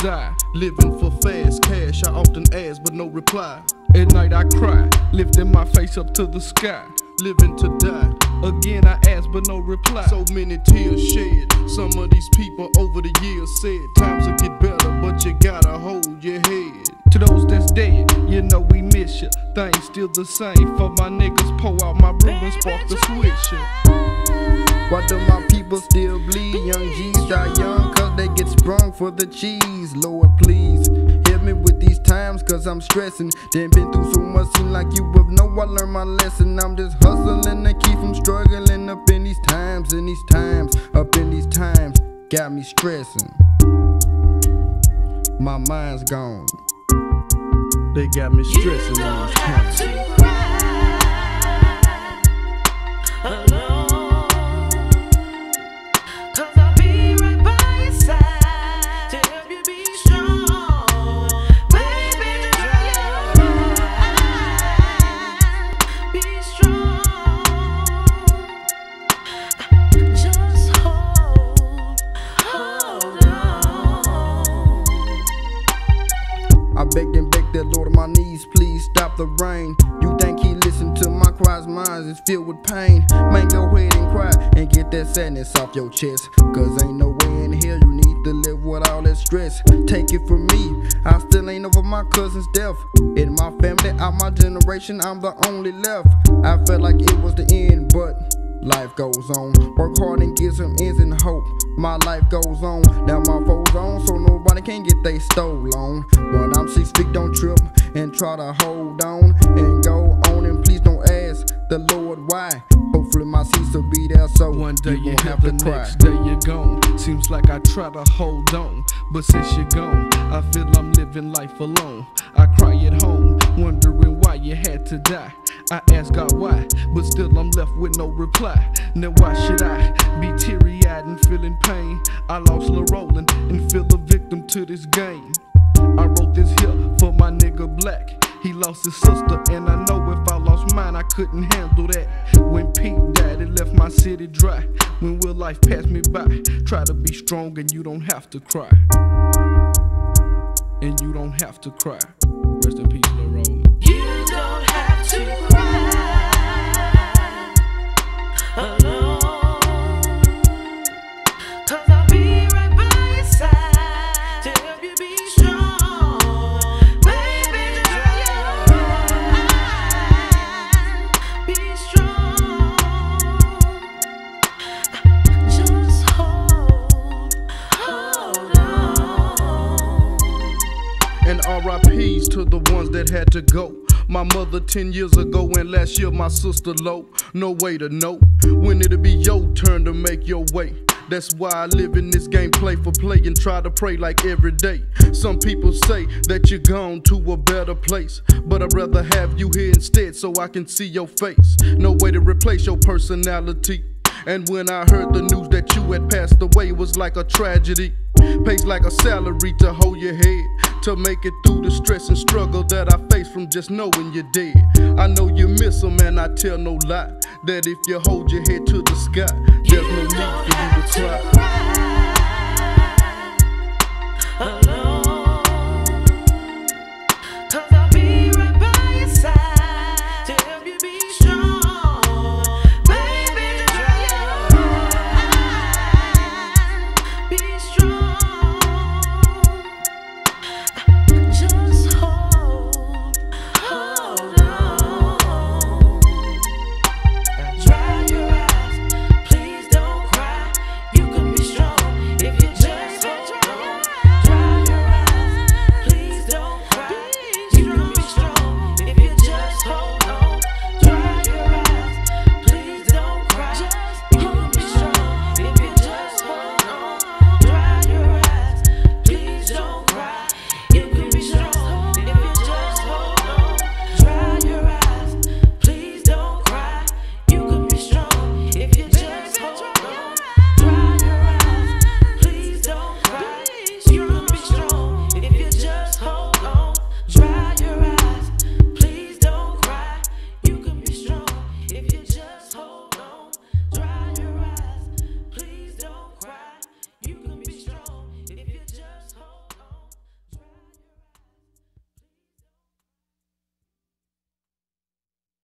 for fast cash. I often ask, but no reply. At night I cry, lifting my face up to the sky. Living to die. Again I ask, but no reply. So many tears shed. Some of these people over the years said times will get better, but you gotta hold your head. To those that's dead, you know we miss ya. Things still the same. For my niggas, pull out my broom and spark the switch. Why do my people still bleed? Young G's die young they get sprung for the cheese. Lord, please help me with these times cause I'm stressing. Then been through so much, seem like you would know I learned my lesson. I'm just hustling to keep from struggling up in these times, in these times, up in these times. Got me stressing. My mind's gone. They got me stressing don't these times. Begged and begged the Lord on my knees, please stop the rain. You think he listened to my cries? Mine is filled with pain. Man, go ahead and cry and get that sadness off your chest. Cause ain't no way in here you need to live with all that stress. Take it from me, I still ain't over my cousin's death. In my family, out my generation, I'm the only left. I felt like it was the end, but Life goes on. Work hard and get some ends and hope. My life goes on. Now my foes on, so nobody can get they stole on. When I'm six feet, don't trip and try to hold on and go on. And please don't ask the Lord why. Hopefully my seats will be there, so One day you won't have the next day you're gone. Seems like I try to hold on, but since you're gone, I feel I'm living life alone. I cry at home, wondering why you had to die. I ask God why, but still I'm left with no reply. Now why should I be teary-eyed and feeling pain? I lost Lil Roland and feel a victim to this game. I wrote this here for my nigga Black. He lost his sister, and I know if I lost mine, I couldn't handle that. When Pete died, it left my city dry. When will life pass me by? Try to be strong, and you don't have to cry. And you don't have to cry. Rest in peace, And RIPs to the ones that had to go. My mother 10 years ago, and last year my sister low. No way to know when it'll be your turn to make your way. That's why I live in this game, play for play, and try to pray like every day. Some people say that you're gone to a better place, but I'd rather have you here instead so I can see your face. No way to replace your personality. And when I heard the news that you had passed away, it was like a tragedy. Pays like a salary to hold your head, to make it through the stress and struggle that I face from just knowing you're dead. I know you miss them, and I tell no lie that if you hold your head to the sky, there's no need for you to. Alone.